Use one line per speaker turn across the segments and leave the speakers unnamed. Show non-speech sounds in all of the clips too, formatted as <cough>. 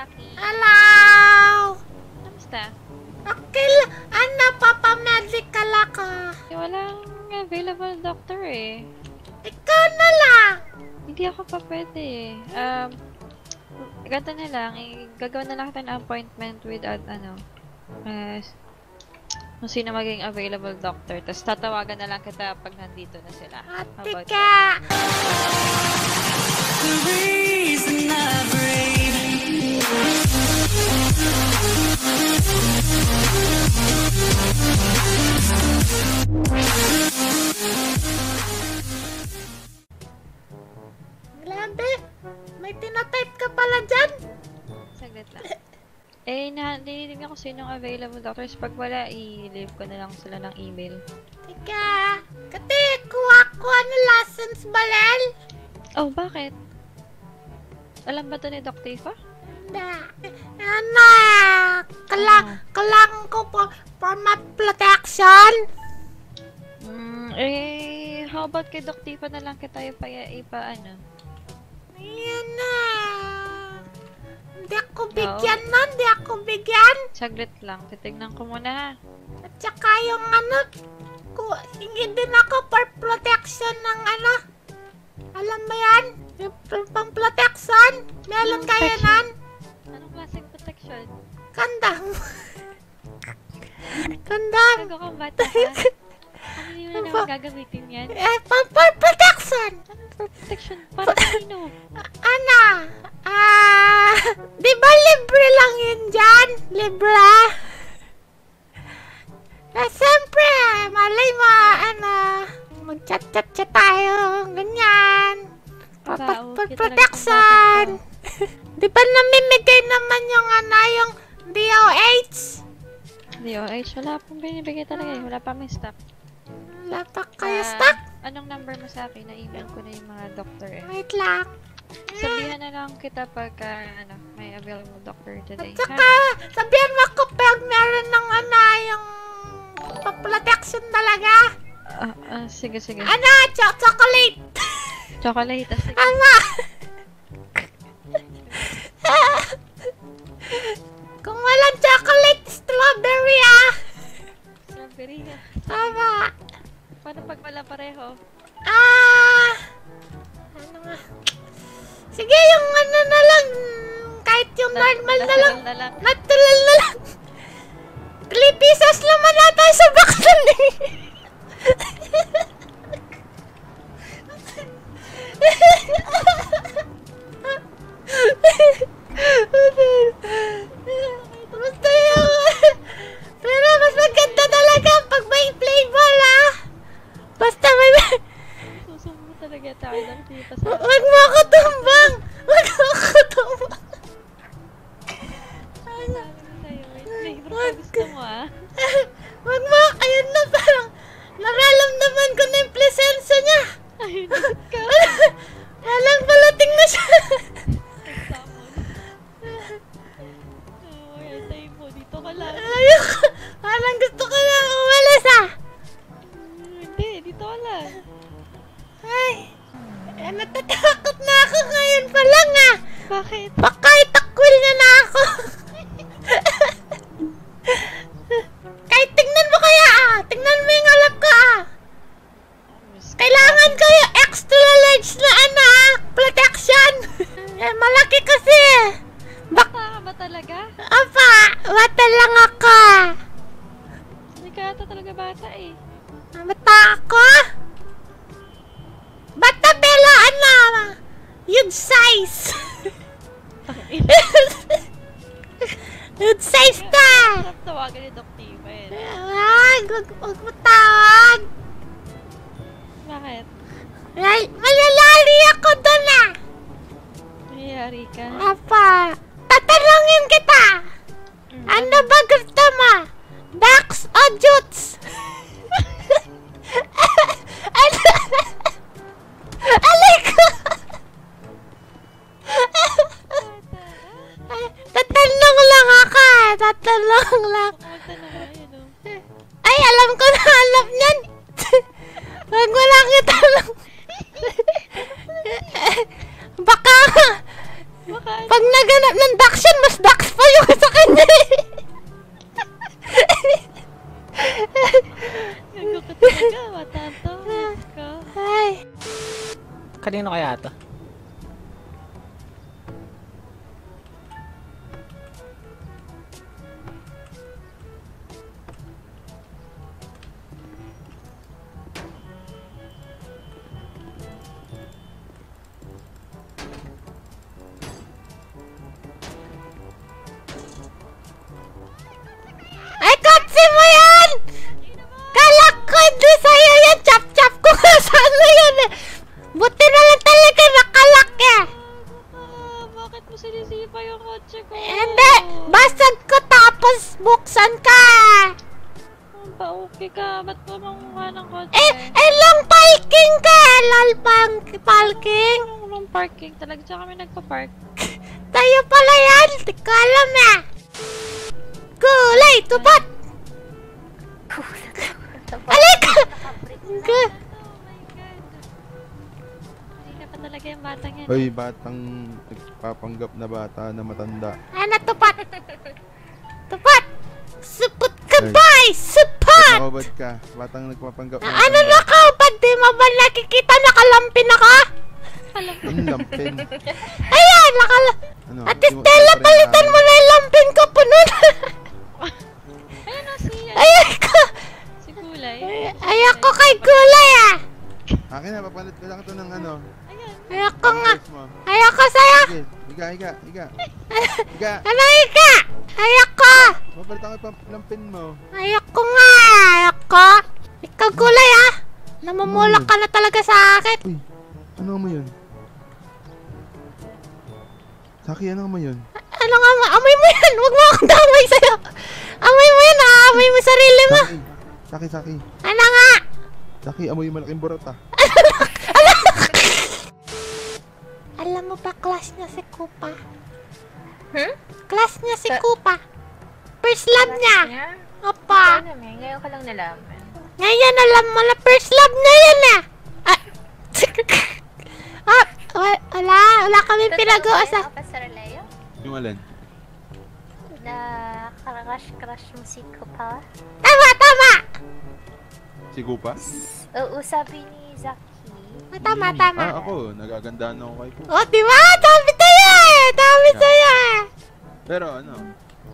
Saki.
Hello!
Kamusta?
Okay lang. Ano, papamedical ako.
Eh, walang available doctor eh.
Ikaw na lang.
Hindi ako pa pwede eh. Um, ganito na lang, gagawin na lang kita ng appointment with at ano, eh, kung sino maging available doctor. Tapos tatawagan na lang kita pag nandito na sila.
Ate ka. Grabe. May tinatype ka pala dyan.
Saglit lang. <laughs> Eh, na, dinidig ko sinong available doctors. Pag wala, i-leave ko na lang sila ng email.
Tika. Kati, kuha ko ano license balel.
Oh, bakit? Alam ba to ni Doc Tifa?
Hindi. Ano, kalang, kalang ko po for my protection.
Eh, how about kay Doc Tifa na lang kita ipa, ipa ano?
Ayan na. Hindi ako bigyan nun, hindi ako bigyan.
Saglit lang, titignan ko muna ha.
At saka yung ano, ko, hingi din ako for protection ng ano. Alam mo yan? Yung pang protection. Meron
protection?
nan?
Anong klaseng protection?
Kandang. <laughs> Kandang.
Bago kang bata ka. <laughs> Ano yun na naman gagamitin yan?
Eh, pang for protection.
Anong protection? Para kanino? <laughs>
Ano? Ah, di ba libre lang yun dyan? Libre? Eh, siyempre, malay mo, ano, mag-chat-chat-chat tayo, ganyan. Pa- pa-
okay talaga
protection. <laughs> di ba namimigay naman yung, ano, yung DOH?
DOH, wala pong binibigay talaga eh. Wala pa may stock.
Wala pa kayo
Ah,
stock?
Anong number mo sa akin? Na-email ko na yung mga doctor eh.
Wait lang.
Sabihan na lang kita pagka ano, may available doctor today.
At saka, sabihan mo ko pag meron ng, ano, yung pa-protection talaga.
Ah, ah, sige, sige.
Ano, cho- chocolate. <laughs>
Chocolate, ah, sige.
Ama! <laughs>
pareho?
Ah! Ano nga? Sige, yung ano na lang. Kahit yung normal na lang.
Na lang.
Na Huge <laughs> size! Huge size na!
Sarap tawagan ni Doc Tiva eh.
Ay, wag, wag mo tawag!
Bakit?
Ay, malalari ako doon ah!
Nangyayari ka?
Apa, Nagkakataga,
matatawa ka.
Hi.
Kanino kaya
ito? Ng kotse?
Eh, eh long parking ka! Lalpang parking!
Anong long parking? Talaga dyan kami nagpa-park. <laughs>
Tayo pala yan! Di ko alam eh! Kulay! Tupat!
Oh ka pa talaga yung batang yan.
Hoy, batang nagpapanggap na bata na matanda.
Ano tupat? <laughs> Tupat! Supot ka
Ay.
boy! Supot!
Nakabad ka. Batang nagpapanggap na
Ano na ka? Ba't di mo ba nakikita? Nakalampi na ka?
Yung lampin. <laughs>
Ayan! Nakala...
Ano? Pa rin
palitan mo na yung lampin ko puno na.
Ayun na si,
Ayan ko!
si Kulay.
Ayan ko kay Gulay ah!
Akin na, papalit ko lang ito ng ano.
Ayan.
Ayan ko nga! Ayan ko sa'yo!
Sige, higa, higa, higa. <laughs> Higa.
Ano ika? Ayan ko!
Papalit ako yung lampin mo.
Ayan ko nga! Ko! Ikaw Gulay ah! Namumulak ka na talaga sa akin!
Uy, ano mo yun? Saki, ano mo yun?
Ano nga ma? Amoy mo yan! Huwag mo akong damay sa'yo! Amoy mo yan ah! Amoy mo sarili mo!
Saki, saki.
Ano nga?
Saki, amoy yung malaking burot ah. <laughs>
Alam mo ba class niya si Kupa?
Hmm?
Class niya si Kupa. First love niya.
Niya?
Opa.
Ano may ngayon ko lang nalaman.
Ngayon alam mo na first love niya yan ah. <laughs> Ah. ah wa- wala. Wala kami pinag-uusap.
Officer Leo?
Yung alin?
Na crush-crush mo si Kupa?
Tama, tama.
Si Kupa?
Oo, sabi ni Zaki.
Ah, Tama, tama.
Ah, ako. Nagagandaan ako kay Kupa.
Oh, di ba? Sabi sa'yo eh. Sabi sa'yo eh.
Pero ano,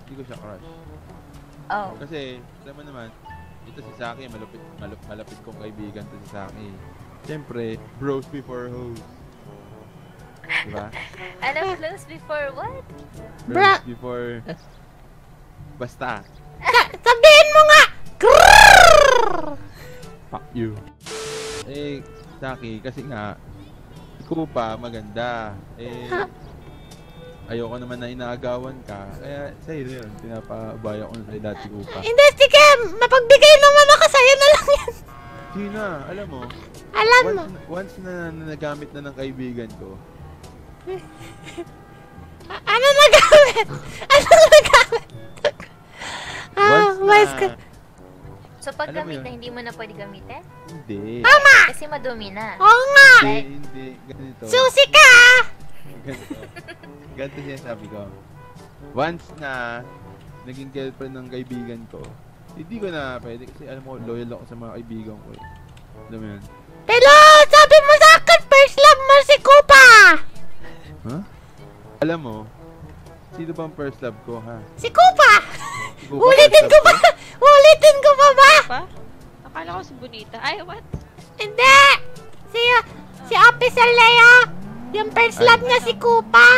hindi ko siya crush.
Oh.
Kasi, alam mo naman, ito si Saki, malupit, malup, malapit kong kaibigan to si Saki. Siyempre, bros before hoes. Diba? <laughs>
Ano, close before what?
Bros
Bra-
before... Basta.
Sa- sabihin mo nga. Grrrr.
Fuck you. Eh, Saki, kasi nga, si Kupa, maganda. Eh, ayoko naman na inaagawan ka. Kaya, sa'yo yun, pinapabaya ko na sa'yo dati Kupa.
Hindi, sige. Mapagbigay naman ako sa'yo na lang yan.
Sina, alam mo,
Alam mo.
once, once na, na nagamit na ng kaibigan ko,
A- ano nagamit? <laughs> Ano nagamit? ah,
once
mas
na,
ka.
So, pag gamit na, hindi mo na pwede gamitin?
hindi.
Kasi madumi na.
Oo nga.
Hindi, hindi, ganito.
Susi ka ah.
Ganito. <laughs> Ganito siya sabi ko. Once na naging girlfriend ng kaibigan ko, hindi ko na pwede kasi alam mo, loyal ako sa mga kaibigan ko eh. Alam mo yun?
Pero sabi mo sa akin, first love mo si Kupa.
Ha? Alam mo, sino ba ang first love ko, ha?
Si Kupa.
Si Kupa
Ulitin ko ba? <laughs> Ulitin ko pa ba?
Pa? Akala ko si Bonita. Ay, what?
Hindi. Si, si Officer Leo. Yung first
Ay.
love niya si Kupa.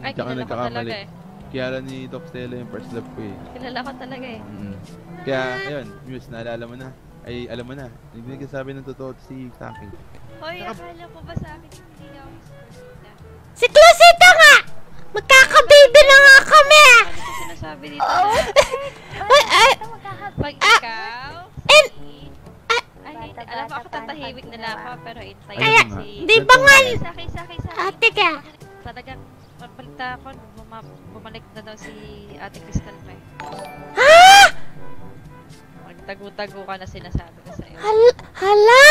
Ay,
Tsaka
kilala ko
nagkakamali.
talaga eh.
Kilala ni Doc Stella yung first love ko eh.
Kilala ko talaga eh.
Mm Kaya, ayun, Muse, naalala mo na. Ay, alam mo na. Hindi nagsasabi ng totoo si Saki.
Hoy,
Tsaka-
akala ko ba sa akin hindi ako si Bonita?
Si Clusita nga. Magkakababy na nga kami.
Ano ko sinasabi dito?
Oh!
Ay, ay,
Ito magkahag.
Pag
Ah.
ikaw,
and,
si...
ah,
Ay, hindi.
Bata-bata
Alam mo ako tatahimik na lang ako, pero intay
Kaya,
si...
di ba nga,
Sa akin, sa akin, sa akin.
ate ka.
Talagang, pagbalita ako, buma bumalik na daw si Ate Crystal May.
Ha?
Magtago-tago ka na sinasabi ko sa'yo.
Hal hala.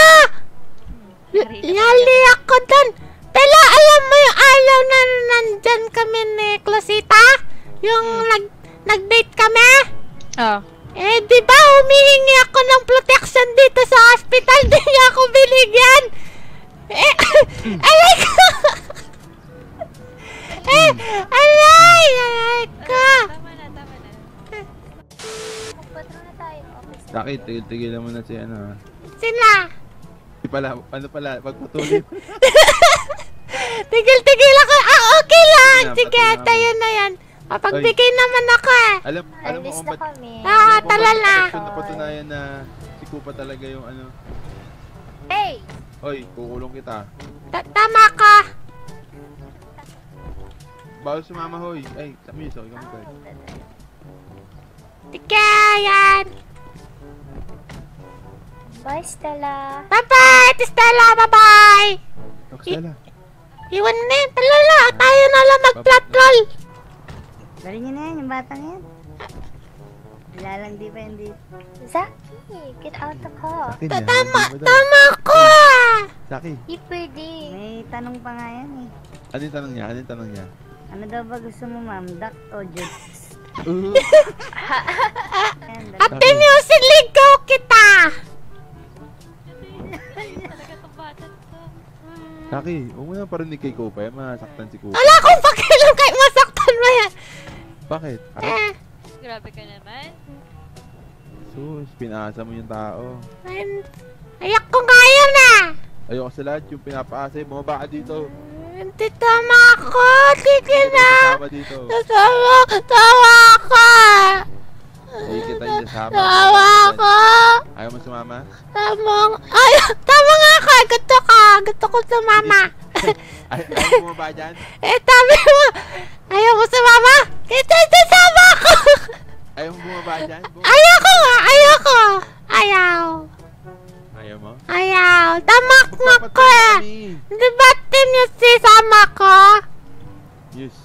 Narito ka
Lali ako dun. Pero alam mo yung araw na nandyan kami ni Clusita? Yung nag nag-date kami?
Oh.
Eh, di ba humihingi ako ng protection dito sa hospital? <laughs> Di niya ako binigyan. Eh, <coughs> aray ko! <laughs> Eh, aray! Aray ko!
Tama na, tama na.
Magpatro na tayo. Okay, sir.
Taki, tigil-tigilan mo na si ano ha.
Sila!
Di pala, ano pala, pagpatuloy. <laughs>
Tigil-tigil ako. Ah, okay lang.
Sige na,
Sige,
patuloy namin.
tayo na yan. Papagbigay naman ako eh.
alam, alam mo kung ba't,
kami.
Ah, talala.
napatunayan na si Kupa talaga yung ano.
Hey!
Hoy, kukulong kita.
Ta- Tama ka.
Bawal sumama, hoy. Ay, Samis, okay ka
Ah,
mag
Sige, yan.
Bye, Stella.
Bye-bye, Stella. Bye-bye.
Oksela.
Iwan na
hindi.
Zaki, get out the car.
Akin yan.
Tama,
hindi mo daw.
tama ko.
Saki,
Di pwede.
May tanong pa nga yan eh.
ano yung tanong niya? Ano yung tanong niya?
Ano daw ba gusto mo ma'am? Duck o juice?
Uh, <laughs>
Yan.
Ate Music, ligaw kita.
Saki, huwag mo na parinig kay Kupa. Yan, masaktan si Kupa.
Wala akong pakialam kahit masaktan mo yan.
Bakit? Aray,
Eh,
Grabe ka naman.
Sus, pinaasa mo yung tao.
ay- ayak ko nga yun ah.
Ayoko sa lahat yung pinapaasa. eh. Bumaba ka dito.
Hindi tama ako. Sige na.
sasama dito.
Tama, tama ka.
Hindi kita yung sasama.
Tama ka.
Ayaw mo sumama?
Tama, ay, tama nga ka. Gusto ka. Gusto ko sumama.
Ay, ayaw mo bumaba dyan?
eh, tabi mo. Ayaw mo sumama? Kita sasama ko.
Ayaw mo bumaba dyan? Bum-
Ayaw ko nga. Ayaw ko. Ayaw.
Ayaw mo?
Ayaw. Tamak mo
Dapat
ko eh.
kami.
Di ba team yung sisama ko?
Yes.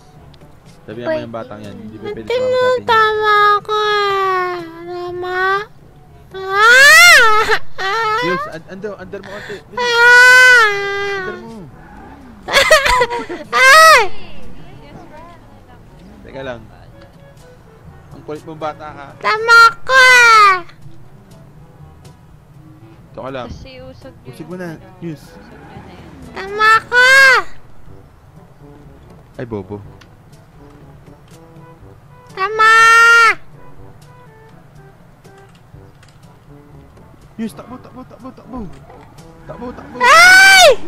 Sabihan mo yung batang yan. Hindi ba pwede sumama sa atin
tama ko eh. Tama. Ah!
Yes, and under, under mo. Bilis,
Ah!
Under mo. <laughs>
Ay!
Teka lang. Kulit mong bata ka.
Tama eh.
Ito ka lang.
Kasi usog yun.
Usig mo na.
Usog yun.
Tama ko.
Ay, bobo.
Tama.
Yes, takbo, takbo, takbo, takbo. Takbo, takbo.
Ay!